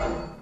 you